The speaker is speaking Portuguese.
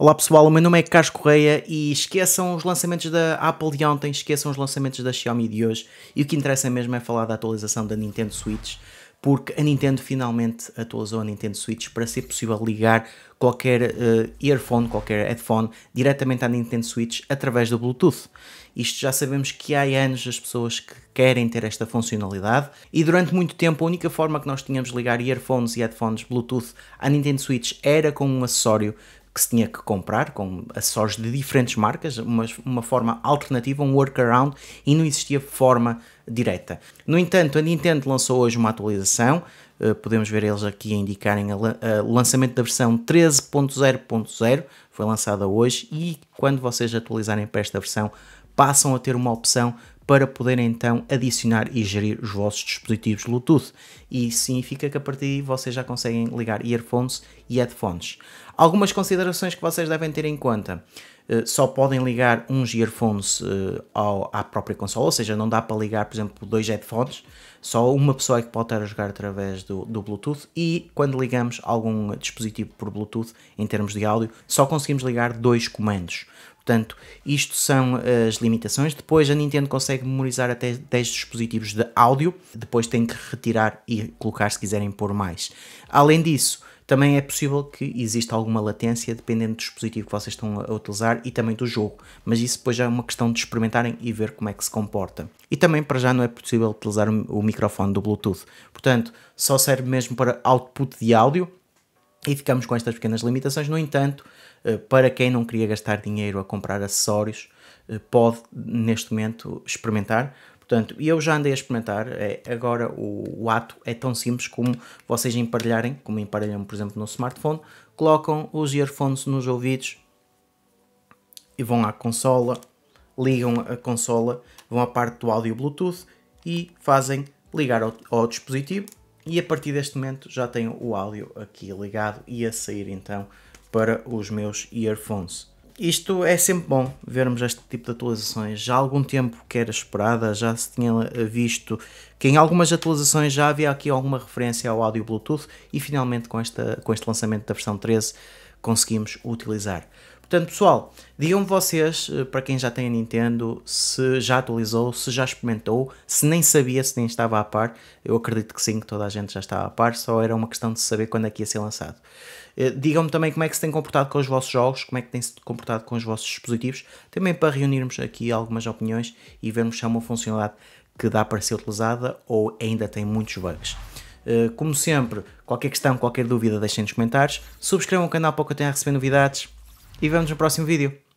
Olá pessoal, o meu nome é Carlos Correia e esqueçam os lançamentos da Apple de ontem, esqueçam os lançamentos da Xiaomi de hoje e o que interessa mesmo é falar da atualização da Nintendo Switch, porque a Nintendo finalmente atualizou a Nintendo Switch para ser possível ligar qualquer uh, earphone, qualquer headphone diretamente à Nintendo Switch através do Bluetooth. Isto já sabemos que há anos as pessoas que querem ter esta funcionalidade e durante muito tempo a única forma que nós tínhamos de ligar earphones e headphones Bluetooth à Nintendo Switch era com um acessório que se tinha que comprar, com acessórios de diferentes marcas, uma, uma forma alternativa, um workaround, e não existia forma direta. No entanto, a Nintendo lançou hoje uma atualização, uh, podemos ver eles aqui a indicarem o lançamento da versão 13.0.0, foi lançada hoje, e quando vocês atualizarem para esta versão, passam a ter uma opção para poderem então adicionar e gerir os vossos dispositivos Bluetooth. E significa que a partir daí vocês já conseguem ligar earphones e headphones. Algumas considerações que vocês devem ter em conta. Uh, só podem ligar uns earphones uh, ao, à própria consola, ou seja, não dá para ligar, por exemplo, dois headphones, só uma pessoa é que pode estar a jogar através do, do Bluetooth e quando ligamos algum dispositivo por Bluetooth, em termos de áudio, só conseguimos ligar dois comandos. Portanto, isto são as limitações. Depois a Nintendo consegue memorizar até 10 dispositivos de áudio, depois tem que retirar e colocar se quiserem pôr mais. Além disso, também é possível que exista alguma latência dependendo do dispositivo que vocês estão a utilizar e também do jogo, mas isso depois já é uma questão de experimentarem e ver como é que se comporta. E também para já não é possível utilizar o microfone do Bluetooth, portanto só serve mesmo para output de áudio e ficamos com estas pequenas limitações. No entanto, eh, para quem não queria gastar dinheiro a comprar acessórios, eh, pode neste momento experimentar. Portanto, eu já andei a experimentar, é, agora o, o, ato é tão simples como vocês emparelharem, como emparelham, por exemplo, no smartphone, colocam os earphones nos ouvidos e vão à consola, ligam a consola, vão à parte do áudio Bluetooth e fazem ligar ao, ao dispositivo e a partir deste momento já tenho o áudio aqui ligado e a sair então para os meus earphones. Isto é sempre bom vermos este tipo de atualizações. Já há algum tempo que era esperada, já se tinha visto que em algumas atualizações já havia aqui alguma referência ao áudio Bluetooth e finalmente com, esta, com este lançamento da versão 13 conseguimos utilizar. Portanto, pessoal, digam-me vocês, eh, para quem já tem a Nintendo, se já atualizou, se já experimentou, se nem sabia, se nem estava a par. Eu acredito que sim, que toda a gente já está a par, só era uma questão de saber quando é que ia ser lançado. Eh, digam-me também como é que se tem comportado com os vossos jogos, como é que tem se comportado com os vossos dispositivos, também para reunirmos aqui algumas opiniões e vermos se é uma funcionalidade que dá para ser utilizada ou ainda tem muitos bugs. Eh, como sempre, qualquer questão, qualquer dúvida, deixem nos comentários. Subscrevam o canal para que eu tenha a receber novidades e vemos no próximo vídeo.